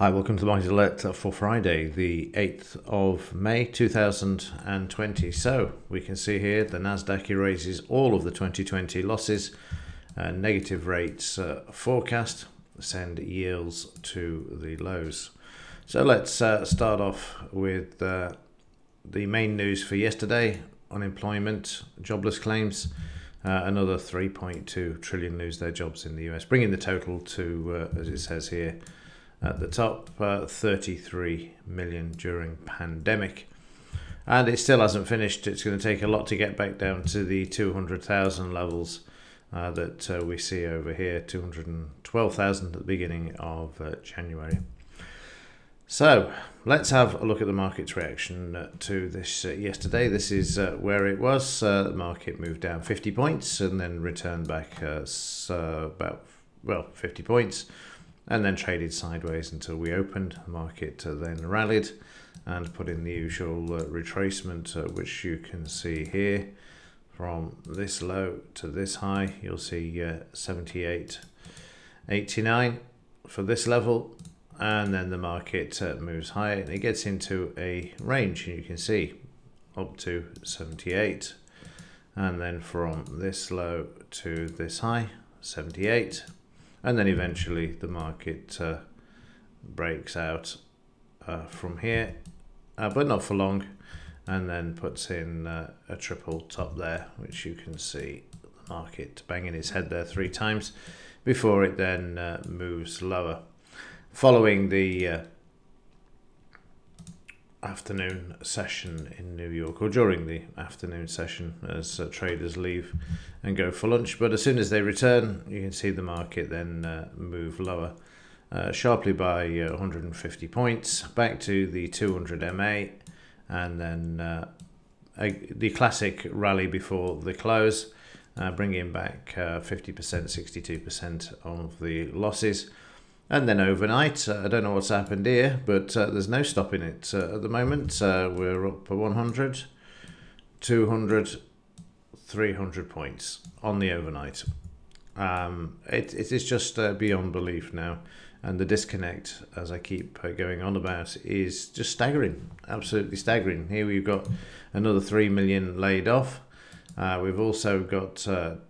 Hi, welcome to the Market Alert for Friday, the 8th of May 2020. So we can see here the Nasdaq erases all of the 2020 losses, uh, negative rates uh, forecast send yields to the lows. So let's uh, start off with uh, the main news for yesterday unemployment, jobless claims. Uh, another 3.2 trillion lose their jobs in the US, bringing the total to, uh, as it says here, at the top, uh, 33 million during pandemic. And it still hasn't finished. It's going to take a lot to get back down to the 200,000 levels uh, that uh, we see over here, 212,000 at the beginning of uh, January. So let's have a look at the market's reaction uh, to this uh, yesterday. This is where it was. the market moved down 50 points and then returned back about, well, 50 points and then traded sideways until we opened. The market then rallied and put in the usual uh, retracement, uh, which you can see here from this low to this high. You'll see uh, 78.89 for this level, and then the market moves higher and it gets into a range, and you can see up to 78 and then from this low to this high 78 and then eventually the market uh, breaks out uh, from here uh, but not for long and then puts in uh, a triple top there which you can see the market banging its head there three times before it then uh, moves lower. Following the afternoon session in New York or during the afternoon session as uh, traders leave and go for lunch. But as soon as they return, you can see the market then uh, move lower uh, sharply by uh, 150 points back to the 200 MA and then uh, a, the classic rally before the close, uh, bringing back 50%, 62% of the losses. And then overnight, uh, I don't know what's happened here, but uh, there's no stopping it uh, at the moment. Uh, we're up 100, 200, 300 points on the overnight. Um, it, it is just uh, beyond belief now. And the disconnect, as I keep uh, going on about, is just staggering. Absolutely staggering. Here we've got another 3 million laid off. We've also got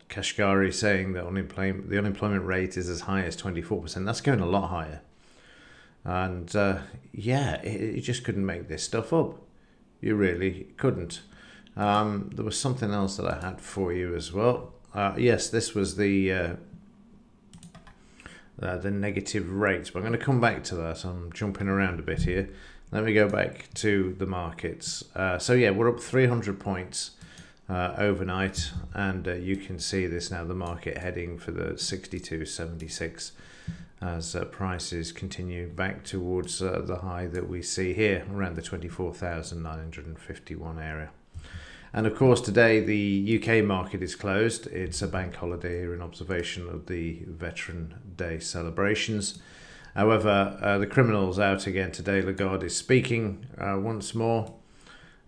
Kashkari saying that unemployment, the unemployment rate is as high as 24%. That's going a lot higher. And uh, yeah, you just couldn't make this stuff up. You really couldn't. Um, there was something else that I had for you as well. Uh, yes, this was the uh, uh, the negative rates, but I'm going to come back to that. I'm jumping around a bit here. Let me go back to the markets. Uh, so yeah, we're up 300 points uh, overnight and uh, you can see this now the market heading for the 62.76 as uh, prices continue back towards uh, the high that we see here around the 24,951 area. And of course today the UK market is closed. It's a bank holiday here in observation of the Veteran Day celebrations. However uh, the criminals out again today. Lagarde is speaking uh, once more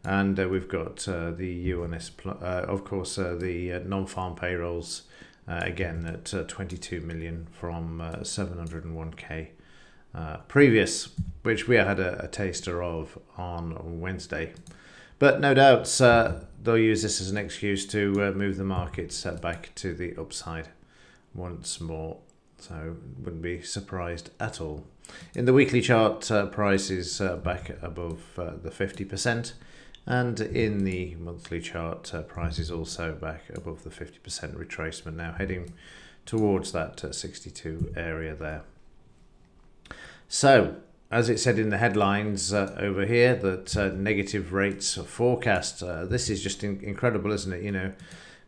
and uh, we've got uh, the UNS, uh, of course, uh, the uh, non-farm payrolls uh, again at 22 million from 701k previous, which we had a, a, taster of on Wednesday. But no doubt they'll use this as an excuse to move the markets back to the upside once more. So wouldn't be surprised at all. In the weekly chart, price is back above the 50%. And in the monthly chart, uh, price is also back above the 50% retracement now, heading towards that uh, 62 area there. So, as it said in the headlines uh, over here, that uh, negative rates forecast. Uh, this is just in incredible, isn't it? You know,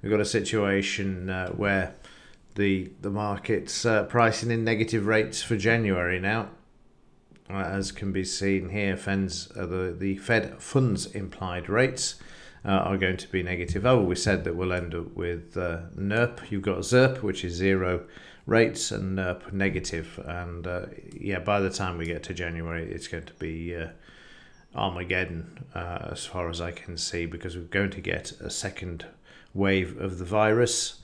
we've got a situation uh, where the the market's pricing in negative rates for January now uh, as can be seen here, Fed's, uh, the, the Fed funds implied rates uh, are going to be negative. Oh, we said that we'll end up with uh, NIRP. You've got ZIRP, which is zero rates, and NIRP negative. And uh, yeah, by the time we get to January, it's going to be uh, Armageddon, uh, as far as I can see, because we're going to get a second wave of the virus.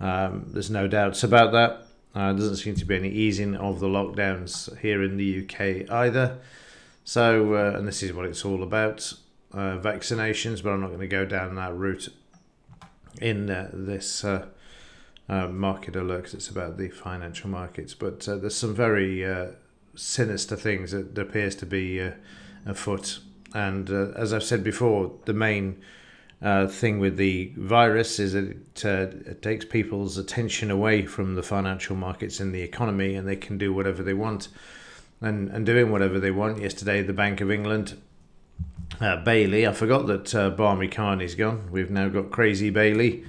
Um, there's no doubts about that. Uh, doesn't seem to be any easing of the lockdowns here in the UK either. So, uh, and this is what it's all about uh, vaccinations, but I'm not going to go down that route in uh, this uh, uh, market alert because it's about the financial markets. But there's some very sinister things that appears to be afoot. And as I've said before, the main uh, thing with the virus is that it, uh, it takes people's attention away from the financial markets and the economy, and they can do whatever they want. And, and doing whatever they want. Yesterday, the Bank of England, uh, Bailey, I forgot that uh, Barmy Carney's gone. We've now got Crazy Bailey.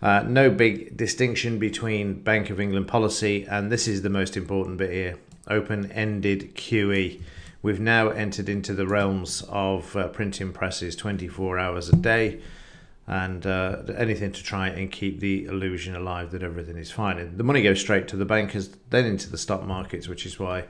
Uh, no big distinction between Bank of England policy, and this is the most important bit here open ended QE. We've now entered into the realms of uh, printing presses 24 hours a day and uh, anything to try and keep the illusion alive that everything is fine. And the money goes straight to the bankers, then into the stock markets, which is why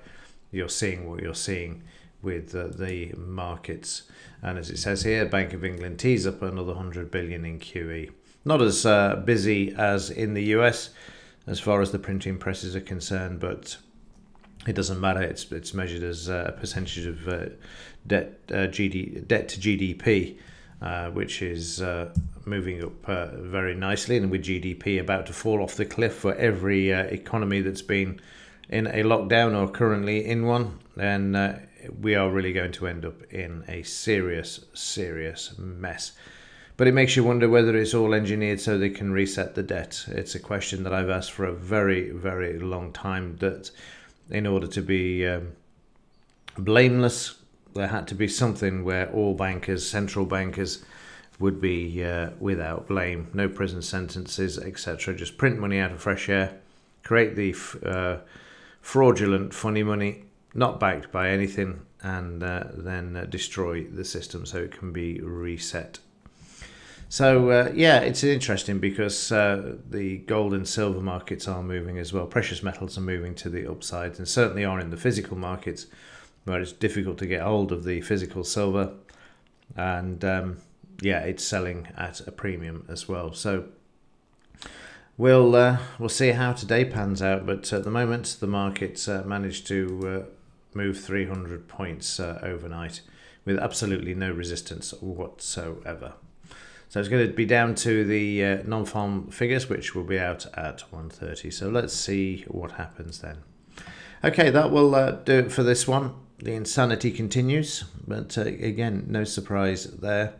you're seeing what you're seeing with uh, the markets. And as it says here, Bank of England tees up another 100 billion in QE. Not as uh, busy as in the US as far as the printing presses are concerned, but it doesn't matter. It's it's measured as uh, a percentage of uh, debt uh, GD debt to GDP, uh, which is uh, moving up uh, very nicely, and with GDP about to fall off the cliff for every economy that's been in a lockdown or currently in one, then we are really going to end up in a serious, serious mess. But it makes you wonder whether it's all engineered so they can reset the debt. It's a question that I've asked for a very, very long time. That in order to be um, blameless, there had to be something where all bankers, central bankers, would be uh, without blame, no prison sentences, etc. Just print money out of fresh air, create the uh, fraudulent, funny money, not backed by anything, and uh, then uh, destroy the system so it can be reset. So uh, yeah, it's interesting because uh, the gold and silver markets are moving as well. Precious metals are moving to the upside, and certainly are in the physical markets, where it's difficult to get hold of the physical silver, and um, yeah, it's selling at a premium as well. So we'll uh, we'll see how today pans out, but at the moment the markets uh, managed to uh, move 300 points uh, overnight with absolutely no resistance whatsoever. So it's going to be down to the uh, non-farm figures, which will be out at 1.30. So let's see what happens then. Okay, that will uh, do it for this one. The insanity continues, but uh, again, no surprise there.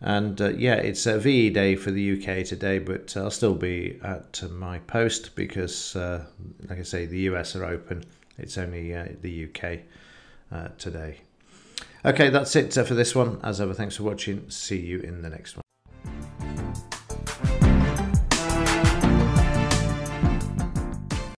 And uh, yeah, it's a VE day for the UK today, but I'll still be at my post because, uh, like I say, the US are open. It's only uh, the UK today. Okay, that's it uh, for this one. As ever, thanks for watching. See you in the next one.